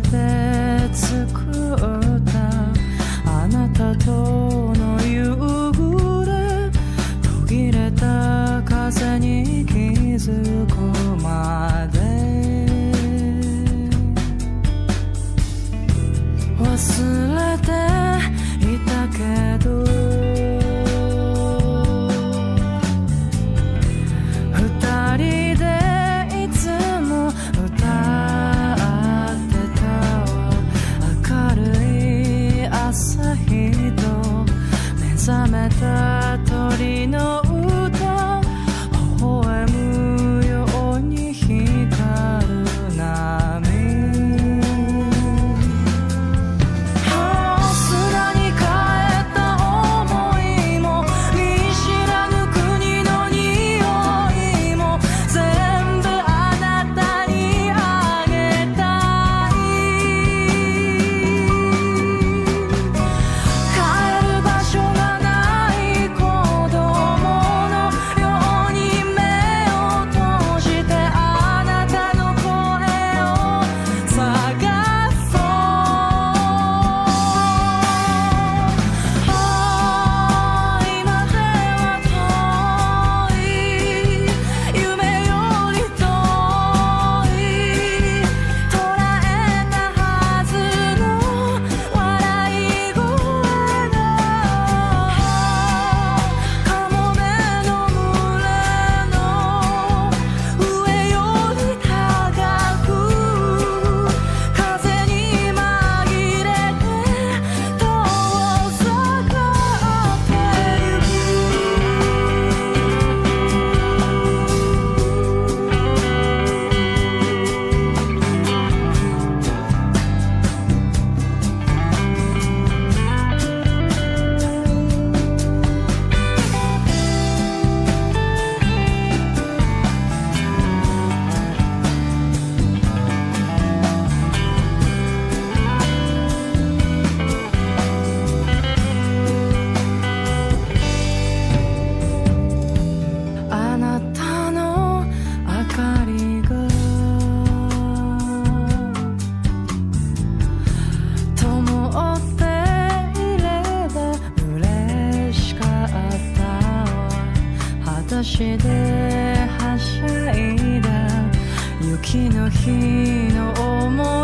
て作ったあなたとの夕暮れ途切れた風に気づくまで。忘足ではしゃいだ。雪の日の思い